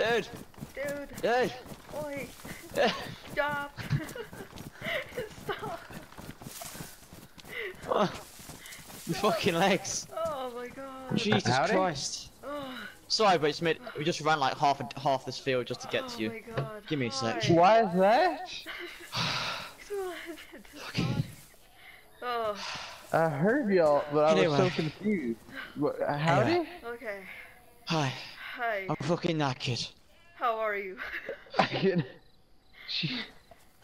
Dude! Dude, Dude! oi, stop. stop. Oh, your fucking legs. Oh my god. Jesus Howdy? Christ. Oh, Sorry, but it's mid. We just ran like half a, half this field just to get to oh you. my god. Give me a sec. Hi. Why is that? oh, I heard y'all, but I was so confused. What, howdy? Anyway. okay. Hi. Hi. I'm fucking knackered. How are you? I can... She...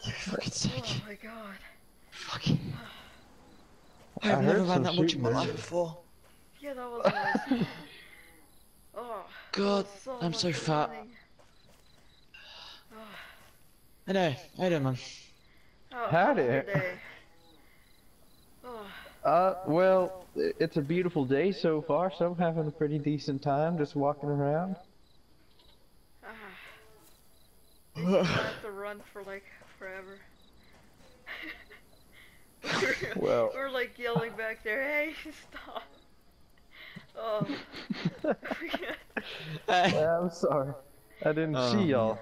For fucking sick. Oh my god. Fucking. I I've never heard ran that much in my life before. Yeah, that was nice. oh. God, so I'm so fat. running. Oh, I know. I know, man. how, Howdy. how was your? Oh, Uh, well, i- it's a beautiful day so far, so I'm having a pretty decent time just walking around. ah. Did have to run for like forever? we're, Well- we were like yelling back there, hey, stop. Oh. Yeah, I'm sorry. I didn't Oh, see y'all.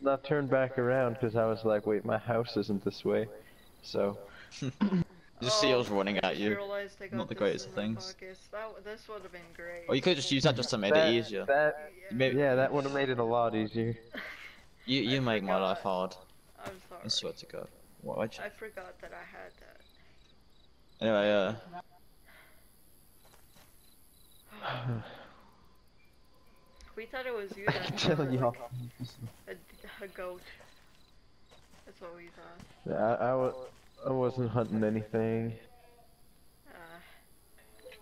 Not turned back around because I was like, wait, my house isn't this way. So, just see Oh, us running at you. realized I got Not the greatest of things. pockets. That, this would have been great. Or you could just use that just to make that, it easier. that, Maybe- yeah, that would have made it a lot easier. You you I make my life hard. I'm sorry. I swear to God. What? why'd you- I forgot that I had that. Anyway, uh, We thought it was you I that can tell y'all. like, a, a goat. That's what we thought. I, I, wa- I wasn't hunting anything. Uh,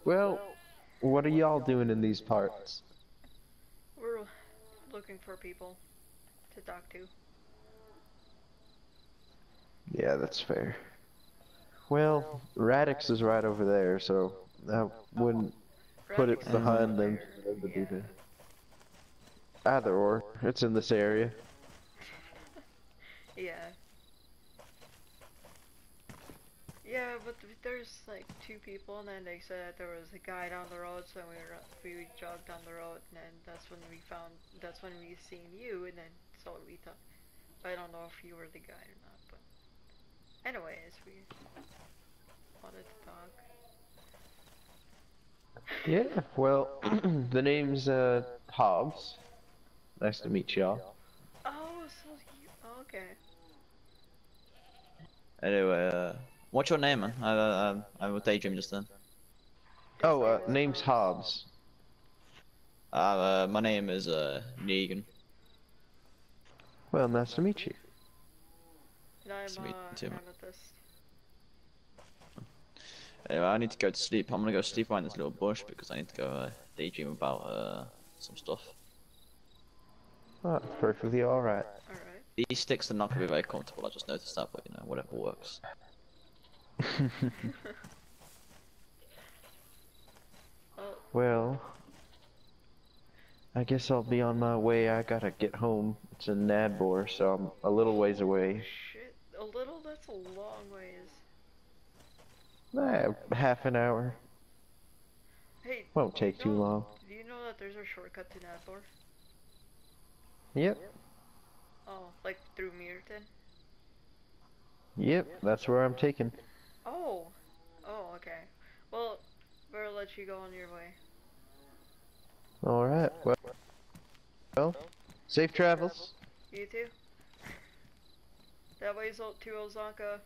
Well, what are y'all doing in these parts? we're looking for people to talk to. Yeah, that's fair. Well, Radix is right over there, so I wouldn't put it behind them there. for them to do Yeah. that. Either or, it's in this area. Yeah. Yeah, but there's like two people, and then they said that there was a guy down the road, so we were, we jogged down the road, and then that's when we found, that's when we seen you, and then so we thought, I don't know if you were the guy or not, but anyways, we wanted to talk. Yeah, well, the name's uh, Hobbs. Nice to meet y'all. Oh, so you, okay. anyway, uh, what's your name, man? I uh, I, I will daydream just then. Oh, uh, name's Hobbs. Uh, uh, my name is uh Negan. Well, nice to meet you. And I'm, Sweet, uh, too, man. Anyway, I need to go to sleep. I'm gonna go sleep behind this little bush because I need to go uh, daydream about uh some stuff. That's perfectly alright. Alright. These sticks are not gonna be very comfortable. I just noticed that, but you know, whatever works. Oh, well, I guess I'll be on my way. I gotta get home. It's in Nadbor, so I'm a little ways away. shit. A little? That's a long ways. Eh, half an hour. Hey, Won't take too long. do you know that there's a shortcut to Nadbor? Yep, Oh, like through Meerton? yep, that's where I'm taking. Oh. Oh, okay. Well, better let you go on your way. Alright, well, well, safe travels. You too? That way, so to Ozanka.